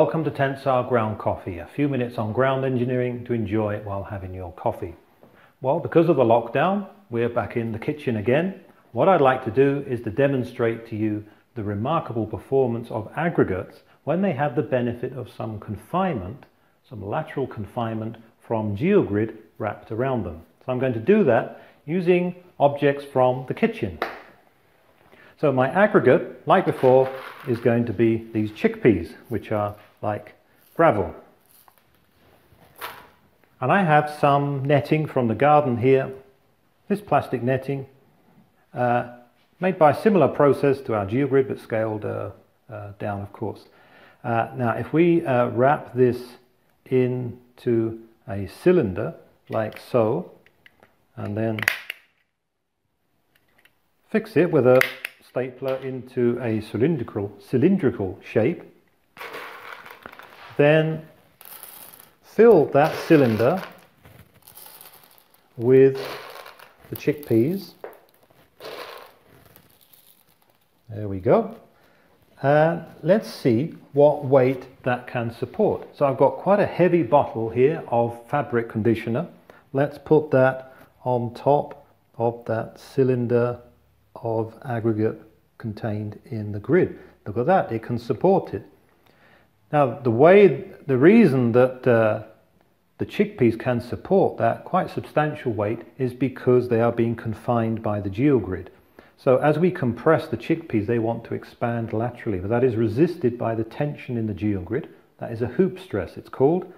Welcome to Tensar Ground Coffee, a few minutes on ground engineering to enjoy while having your coffee. Well, because of the lockdown, we're back in the kitchen again. What I'd like to do is to demonstrate to you the remarkable performance of aggregates when they have the benefit of some confinement, some lateral confinement from geogrid wrapped around them. So I'm going to do that using objects from the kitchen. So my aggregate, like before, is going to be these chickpeas, which are like gravel. And I have some netting from the garden here, this plastic netting, uh, made by a similar process to our geogrid, but scaled uh, uh, down, of course. Uh, now, if we uh, wrap this into a cylinder, like so, and then fix it with a stapler into a cylindrical, cylindrical shape. Then fill that cylinder with the chickpeas. There we go. And let's see what weight that can support. So I've got quite a heavy bottle here of fabric conditioner. Let's put that on top of that cylinder of aggregate contained in the grid. Look at that, it can support it. Now, the way, the reason that uh, the chickpeas can support that quite substantial weight is because they are being confined by the geogrid. So as we compress the chickpeas, they want to expand laterally, but that is resisted by the tension in the geogrid. That is a hoop stress, it's called.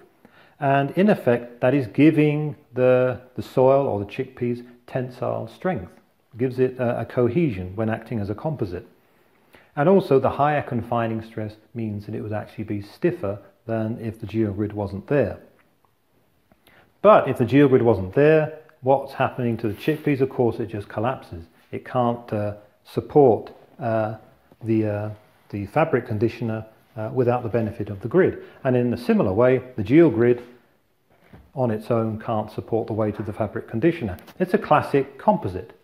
And in effect, that is giving the, the soil or the chickpeas tensile strength gives it a, a cohesion when acting as a composite. And also the higher confining stress means that it would actually be stiffer than if the geogrid wasn't there. But if the geogrid wasn't there, what's happening to the chickpeas? Of course, it just collapses. It can't uh, support uh, the, uh, the fabric conditioner uh, without the benefit of the grid. And in a similar way, the geogrid on its own can't support the weight of the fabric conditioner. It's a classic composite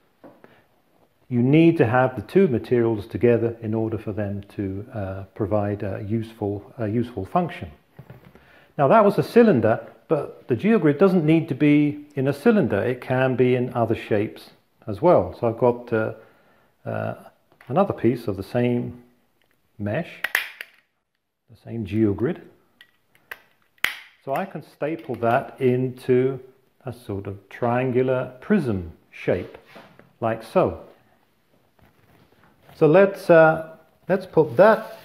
you need to have the two materials together in order for them to uh, provide a useful, a useful function. Now that was a cylinder, but the geogrid doesn't need to be in a cylinder. It can be in other shapes as well. So I've got uh, uh, another piece of the same mesh, the same geogrid. So I can staple that into a sort of triangular prism shape, like so. So let's, uh, let's put that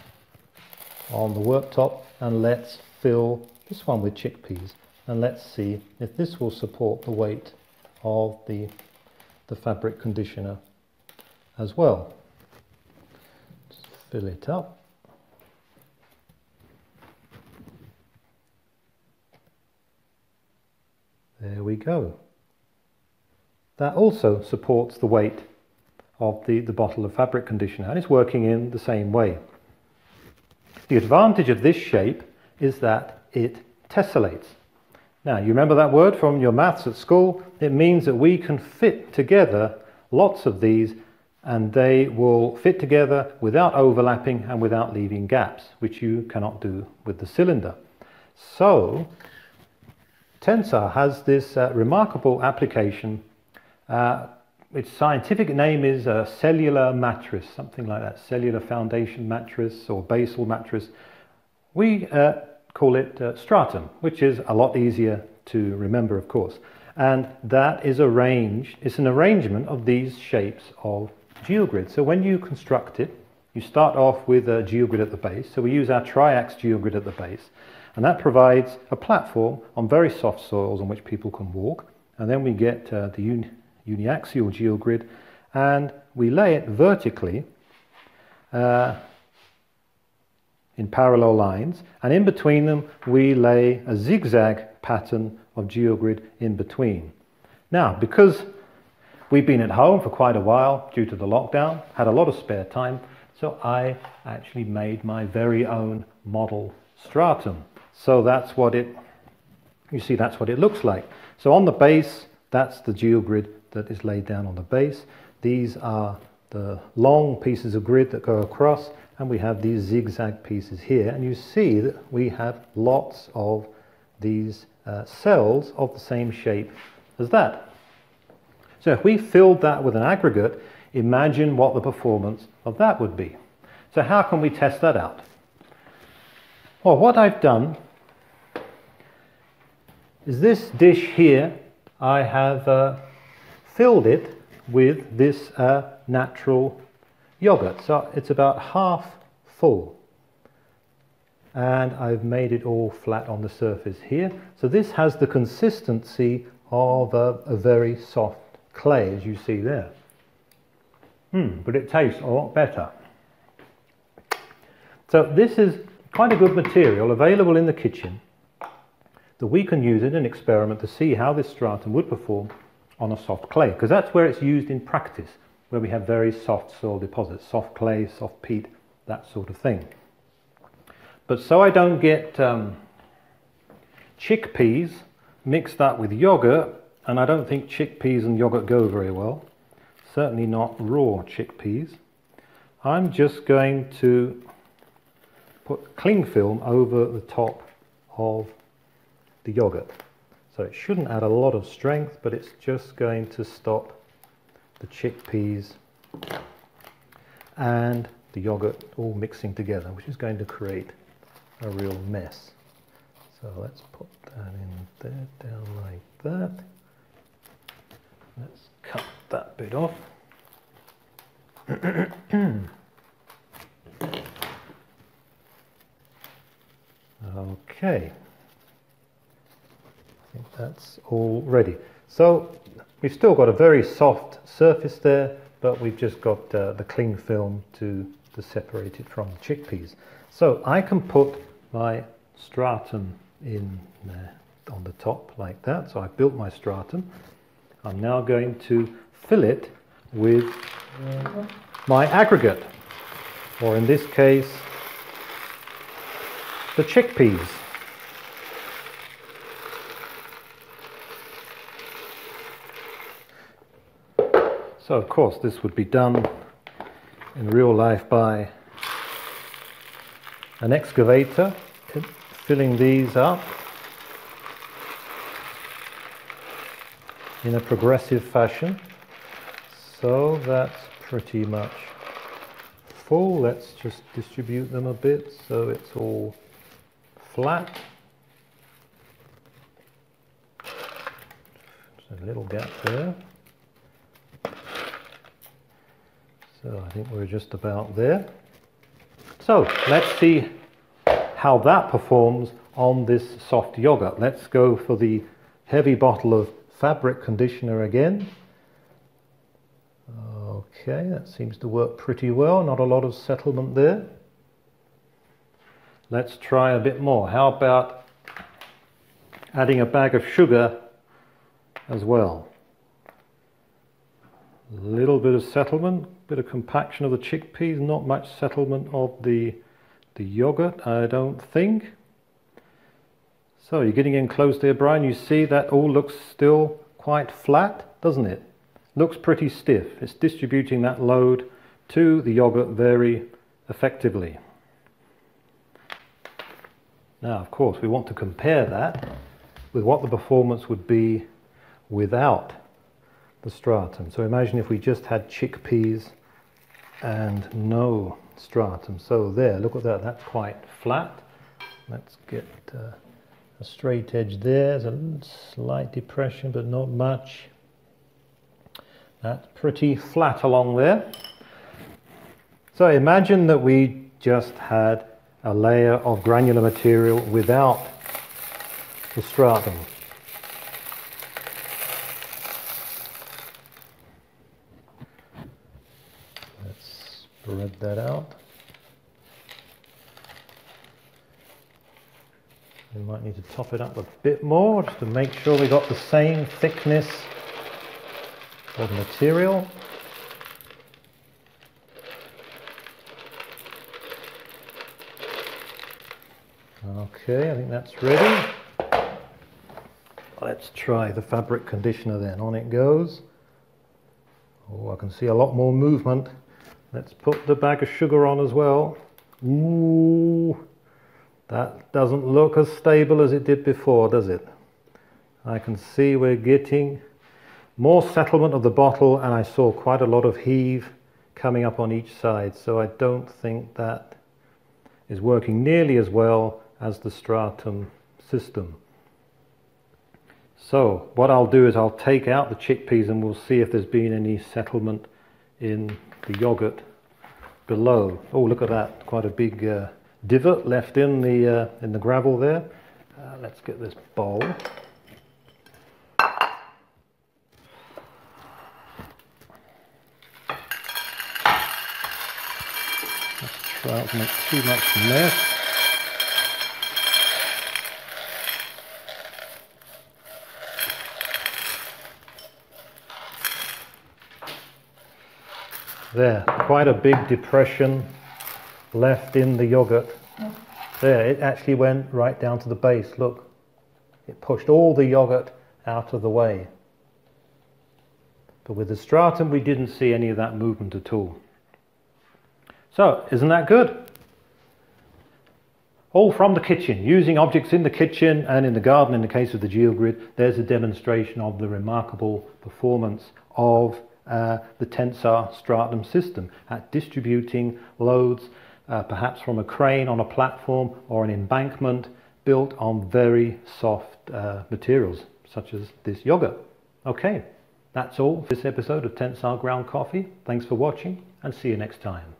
on the worktop and let's fill this one with chickpeas and let's see if this will support the weight of the, the fabric conditioner as well. Just fill it up. There we go. That also supports the weight of the, the bottle of fabric conditioner and it's working in the same way. The advantage of this shape is that it tessellates. Now, you remember that word from your maths at school? It means that we can fit together lots of these and they will fit together without overlapping and without leaving gaps, which you cannot do with the cylinder. So, Tensar has this uh, remarkable application uh, its scientific name is a cellular mattress, something like that, cellular foundation mattress or basal mattress. We uh, call it uh, stratum, which is a lot easier to remember, of course. And that is arranged, it's an arrangement of these shapes of geogrid. So when you construct it, you start off with a geogrid at the base. So we use our triax geogrid at the base. And that provides a platform on very soft soils on which people can walk. And then we get uh, the uniaxial geogrid, and we lay it vertically uh, in parallel lines, and in between them we lay a zigzag pattern of geogrid in between. Now, because we've been at home for quite a while due to the lockdown, had a lot of spare time, so I actually made my very own model stratum. So that's what it, you see, that's what it looks like. So on the base, that's the geogrid that is laid down on the base. These are the long pieces of grid that go across and we have these zigzag pieces here and you see that we have lots of these uh, cells of the same shape as that. So if we filled that with an aggregate, imagine what the performance of that would be. So how can we test that out? Well, what I've done is this dish here, I have uh, filled it with this uh, natural yogurt. So it's about half full. And I've made it all flat on the surface here. So this has the consistency of a, a very soft clay, as you see there. Hmm, but it tastes a lot better. So this is quite a good material available in the kitchen that we can use in an experiment to see how this stratum would perform on a soft clay, because that's where it's used in practice, where we have very soft soil deposits, soft clay, soft peat, that sort of thing. But so I don't get um, chickpeas mixed up with yogurt, and I don't think chickpeas and yogurt go very well, certainly not raw chickpeas, I'm just going to put cling film over the top of the yogurt. So it shouldn't add a lot of strength, but it's just going to stop the chickpeas and the yogurt all mixing together, which is going to create a real mess. So let's put that in there, down like that. Let's cut that bit off. okay that's all ready. So we've still got a very soft surface there, but we've just got uh, the cling film to, to separate it from the chickpeas. So I can put my stratum in there on the top like that. So I've built my stratum. I'm now going to fill it with my aggregate, or in this case, the chickpeas. So of course this would be done in real life by an excavator filling these up in a progressive fashion. So that's pretty much full. Let's just distribute them a bit so it's all flat. Just a little gap there. So I think we're just about there. So let's see how that performs on this soft yogurt. Let's go for the heavy bottle of fabric conditioner again. Okay, that seems to work pretty well. Not a lot of settlement there. Let's try a bit more. How about adding a bag of sugar as well? A little bit of settlement, bit of compaction of the chickpeas, not much settlement of the, the yogurt, I don't think. So you're getting in close there, Brian. You see that all looks still quite flat, doesn't it? Looks pretty stiff. It's distributing that load to the yogurt very effectively. Now, of course, we want to compare that with what the performance would be without the stratum. So imagine if we just had chickpeas and no stratum. So there, look at that, that's quite flat. Let's get uh, a straight edge there. There's a slight depression, but not much. That's pretty flat along there. So imagine that we just had a layer of granular material without the stratum. Spread that out. We might need to top it up a bit more just to make sure we got the same thickness of material. Okay, I think that's ready. Let's try the fabric conditioner then. On it goes. Oh, I can see a lot more movement. Let's put the bag of sugar on as well. Ooh, that doesn't look as stable as it did before, does it? I can see we're getting more settlement of the bottle and I saw quite a lot of heave coming up on each side. So I don't think that is working nearly as well as the stratum system. So what I'll do is I'll take out the chickpeas and we'll see if there's been any settlement in the yogurt below. Oh, look at that! Quite a big uh, divot left in the uh, in the gravel there. Uh, let's get this bowl. Let's try not to make too much mess. There, quite a big depression left in the yogurt. There, it actually went right down to the base. Look, it pushed all the yogurt out of the way. But with the stratum, we didn't see any of that movement at all. So, isn't that good? All from the kitchen, using objects in the kitchen and in the garden in the case of the GeoGrid, there's a demonstration of the remarkable performance of uh, the tensar stratum system at distributing loads uh, perhaps from a crane on a platform or an embankment built on very soft uh, materials such as this yogurt. Okay, that's all for this episode of Tensar Ground Coffee. Thanks for watching and see you next time.